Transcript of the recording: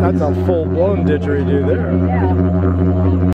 That's a full-blown didgeridoo there.